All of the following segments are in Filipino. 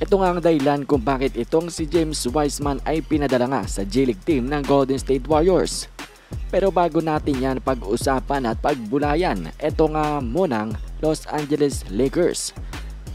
Ito nga ang dahilan kung bakit itong si James Wiseman ay pinadala nga sa G-League team ng Golden State Warriors. Pero bago natin yan pag-usapan at pagbulayan, ito nga munang Los Angeles Lakers.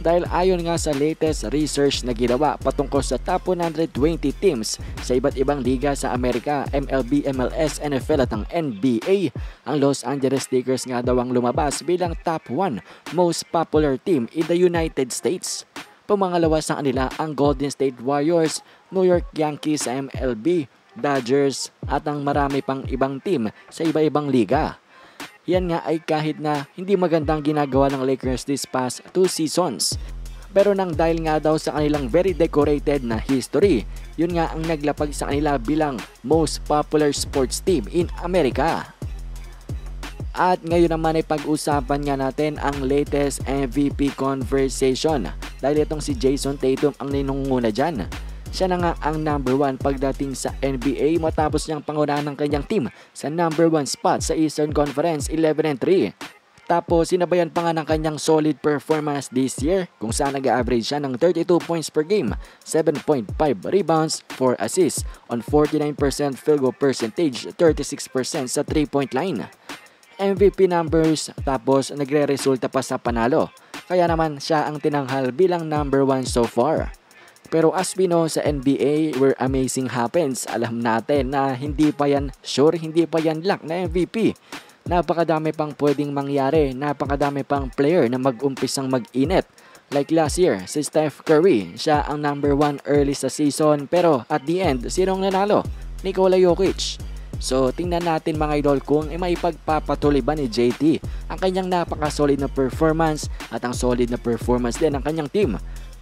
Dahil ayon nga sa latest research na ginawa patungkol sa top 120 teams sa iba't ibang liga sa Amerika, MLB, MLS, NFL at ang NBA, ang Los Angeles Lakers nga daw ang lumabas bilang top 1 most popular team in the United States. Pumangalawa sa kanila ang Golden State Warriors, New York Yankees sa MLB, Dodgers at ang marami pang ibang team sa iba-ibang liga. Yan nga ay kahit na hindi magandang ginagawa ng Lakers this past two seasons. Pero nang dahil nga daw sa kanilang very decorated na history, yun nga ang naglapag sa kanila bilang most popular sports team in America. At ngayon naman ay pag-usapan nga natin ang latest MVP conversation dahil itong si Jason Tatum ang ninunguna dyan. Siya na nga ang number 1 pagdating sa NBA matapos niyang pangunahan ng kanyang team sa number 1 spot sa Eastern Conference 11-3. Tapos sinabayan pa nga ng kanyang solid performance this year kung saan nag-average siya ng 32 points per game, 7.5 rebounds, 4 assists on 49% field goal percentage, 36% sa 3-point line. MVP numbers tapos nagre-resulta pa sa panalo. Kaya naman siya ang tinanghal bilang number 1 so far. Pero as we know sa NBA where amazing happens, alam natin na hindi pa yan sure, hindi pa yan luck na MVP. Napakadami pang pwedeng mangyari, napakadami pang player na mag-umpisang mag-init. Like last year, si Steph Curry, siya ang number 1 early sa season pero at the end, sinong nanalo? Nikola Jokic. So tingnan natin mga idol kung eh, may pagpapatuloy ba ni JT ang kanyang napaka-solid na performance at ang solid na performance din ng kanyang team.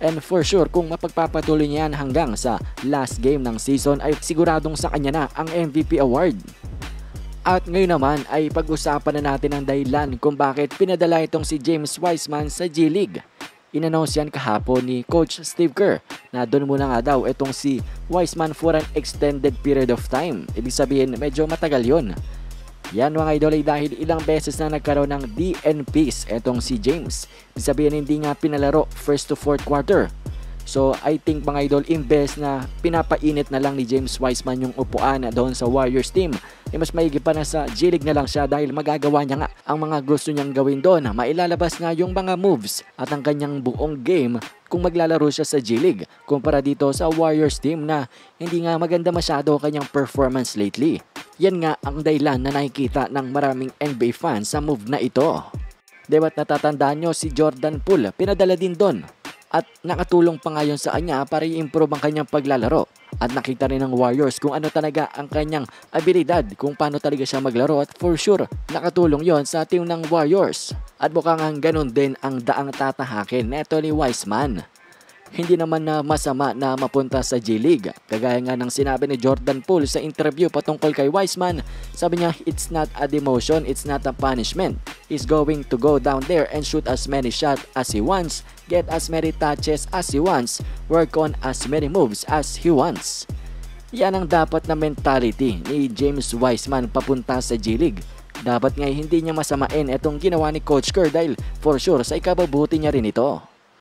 And for sure, kung mapagpapatuloy niya yan hanggang sa last game ng season ay siguradong sa kanya na ang MVP award. At ngayon naman ay pag-usapan na natin ang dahilan kung bakit pinadala itong si James Wiseman sa G-League. Inannounce yan kahapon ni Coach Steve Kerr na doon muna nga daw itong si Wiseman for an extended period of time. Ibig sabihin medyo matagal yon. Yan mga idol ay dahil ilang beses na nagkaroon ng DNPs etong si James. Sabihin hindi nga pinalaro first to fourth quarter. So I think mga idol, imbes na pinapainit na lang ni James Wiseman yung upuan doon sa Warriors team, eh mas maigi pa na sa G-League na lang siya dahil magagawa niya nga ang mga gusto niyang gawin doon. Mailalabas nga yung mga moves at ang kanyang buong game kung maglalaro siya sa G-League kumpara dito sa Warriors team na hindi nga maganda masyado kanyang performance lately. Yan nga ang dahilan na nakikita ng maraming NBA fans sa move na ito. Dewa't natatandaan nyo si Jordan Poole, pinadala din doon at nakatulong pa ngayon sa kanya para i-improve ang kanyang paglalaro. At nakita rin ng Warriors kung ano talaga ang kanyang abilidad, kung paano talaga siya maglaro at for sure nakatulong yon sa team ng Warriors. At mukhang ganun din ang daang tatahakin neto ni Wiseman hindi naman na masama na mapunta sa G-League. Kagaya nga ng sinabi ni Jordan Poole sa interview patungkol kay Wiseman, sabi niya it's not a demotion, it's not a punishment. He's going to go down there and shoot as many shots as he wants, get as many touches as he wants, work on as many moves as he wants. Yan ang dapat na mentality ni James Wiseman papunta sa G-League. Dapat nga hindi niya masamain itong ginawa ni Coach Kerr dahil for sure sa ikababuti niya rin ito.